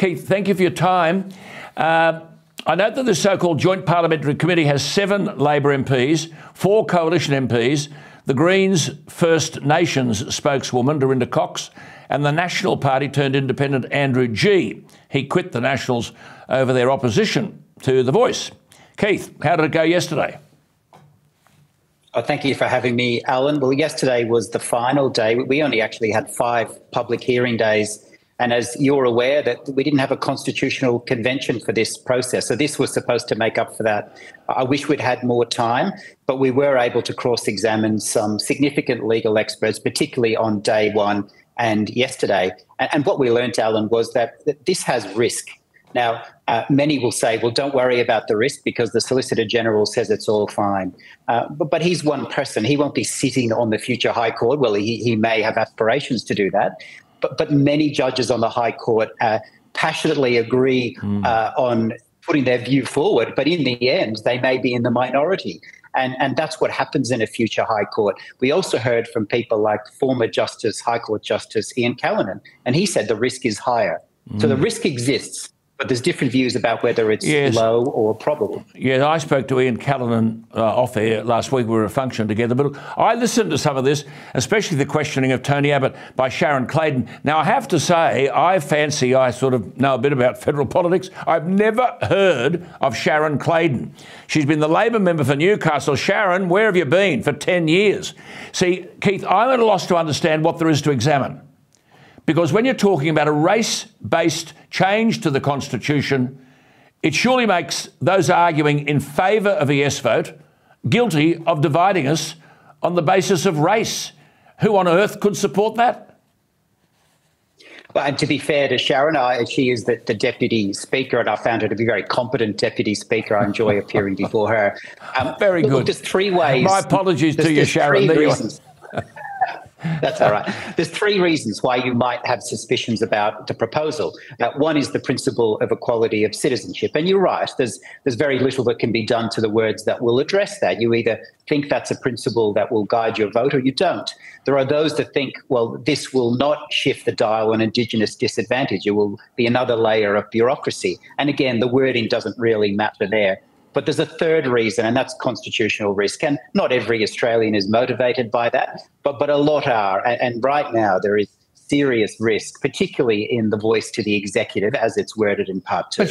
Keith, thank you for your time. Uh, I note that the so called Joint Parliamentary Committee has seven Labor MPs, four Coalition MPs, the Greens First Nations spokeswoman, Dorinda Cox, and the National Party turned independent Andrew Gee. He quit the Nationals over their opposition to The Voice. Keith, how did it go yesterday? Oh, thank you for having me, Alan. Well, yesterday was the final day. We only actually had five public hearing days. And as you're aware, that we didn't have a constitutional convention for this process. So this was supposed to make up for that. I wish we'd had more time, but we were able to cross-examine some significant legal experts, particularly on day one and yesterday. And, and what we learnt, Alan, was that, that this has risk. Now, uh, many will say, well, don't worry about the risk because the Solicitor General says it's all fine. Uh, but, but, he's one person. He won't be sitting on the future High Court. Well, he, he may have aspirations to do that. But, but many judges on the High Court uh, passionately agree mm. on putting their view forward. But in the end, they may be in the minority. And, and that's what happens in a future High Court. We also heard from people like former Justice, High Court Justice Ian Callinan, and he said the risk is higher. Mm. So the hmm. risk exists but there's different views about whether it's yes. low or probable. Yeah, I spoke to Ian Callinan uh, off air last week. We were a function together, but I listened to some of this, especially the questioning of Tony Abbott by Sharon Claydon. Now, I have to say, I fancy I sort of know a bit about federal politics. I've never heard of Sharon Claydon. She's been the Labor member for Newcastle. Sharon, where have you been for 10 years? See, Keith, I'm at a loss to understand what there is to examine. Because when you're talking about a race based change to the Constitution, it surely makes those arguing in favour of a yes vote guilty of dividing us on the basis of race. Who on earth could support that? Well, and to be fair to Sharon, I, she is the, the, deputy speaker, and I found her to be a very competent deputy speaker. I enjoy appearing before her. Um, very good. Look, there's three ways. My apologies to you, Sharon. Three reasons. That's all right. There's three reasons why you might have suspicions about the proposal. Uh, one is the principle of equality of citizenship, and you're right. There's there's very little that can be done to the words that will address that. You either think that's a principle that will guide your vote, or you don't. There are those that think, well, this will not shift the dial on Indigenous disadvantage. It will be another layer of bureaucracy. And again, the wording doesn't really matter there. But there's a third reason, and that's constitutional risk. And not every Australian is motivated by that, but, but a lot are. And, and right now, there is serious risk, particularly in the voice to the executive, as it's worded in part two.